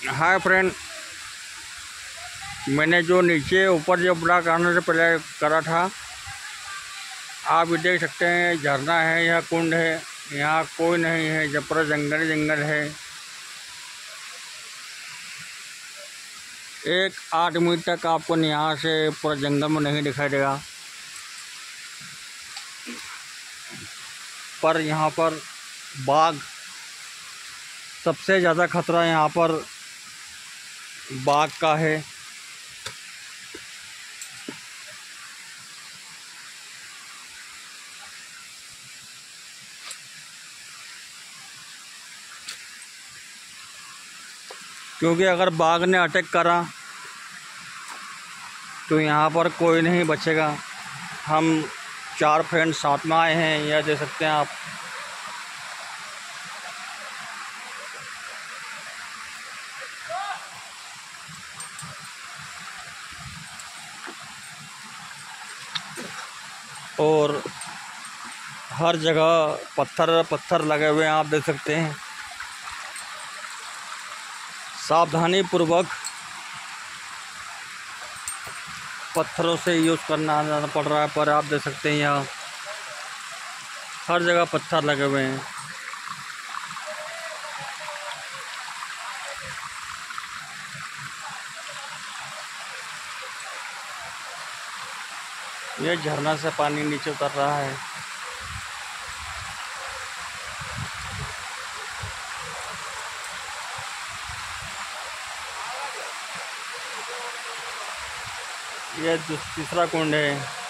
Hi friend, मैंने जो नीचे ऊपर जो ब्लॉक आने से पहले करा था, आप भी देख सकते हैं, झरना है, यह कुंड है, यहाँ कोई नहीं है, जब पूरा जंगल जंगल है। एक आठ मीटर तक आपको यहाँ से पूरा जंगल में नहीं दिखाई देगा। पर यहाँ पर बाघ सबसे ज़्यादा खतरा यहाँ पर बाघ का है। क्योंकि अगर बाघ ने अटैक करा तो यहाँ पर कोई नहीं बचेगा। हम चार फ्रेंड साथ में आए हैं, यह दे सकते हैं आप। और हर जगह पत्थर पत्थर लगे हुए हैं, आप देख सकते हैं। सावधानी पूर्वक पत्थरों से यूज़ करना पड़ रहा है, पर आप देख सकते हैं यहाँ। हर जगह पत्थर लगे हुए हैं। यह झरना से पानी नीचे उतर रहा है। यह तीसरा कुंड है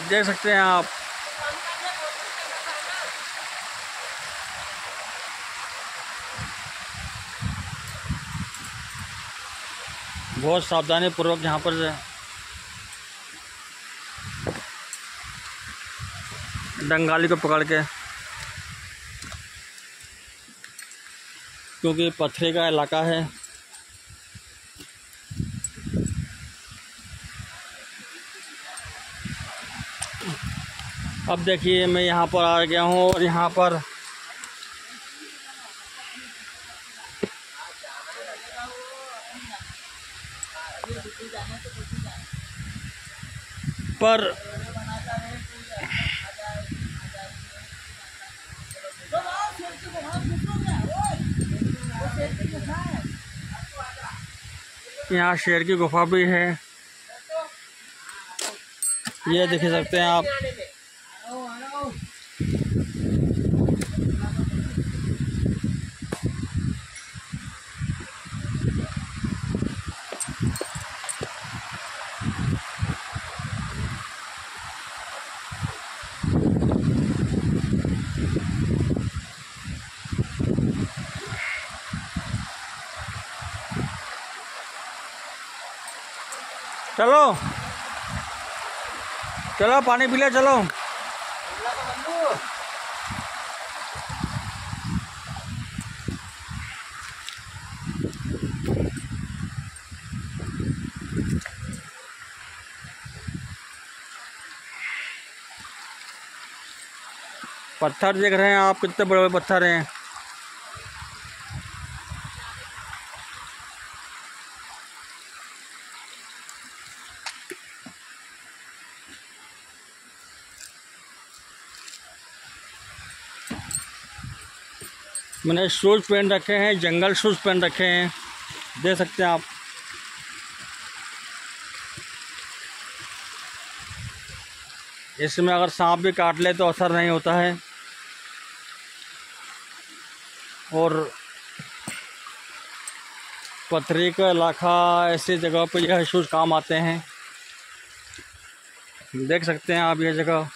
देख सकते हैं आप। बहुत सावधानी पूर्वक यहाँ पर डंगाली को पकड़ के, क्योंकि पत्थरे का इलाका है। अब देखिए मैं यहाँ पर आ गया हूँ और यहाँ पर पर यहाँ शेर की गुफा भी है। ये देख सकते हैं आप। चलो। चलो, पानी पी ले, चलो। पत्थर देख रहे हैं आप, कितने बड़े बड़े पत्थर हैं। मैंने शूज़ पहन रखे हैं, जंगल शूज़ पहन रखे हैं। देख सकते हैं आप। इसमें अगर सांप भी काट ले तो असर नहीं होता है। और पथरी का इलाका, ऐसी जगह पर यह शूज़ काम आते हैं। देख सकते हैं आप यह जगह।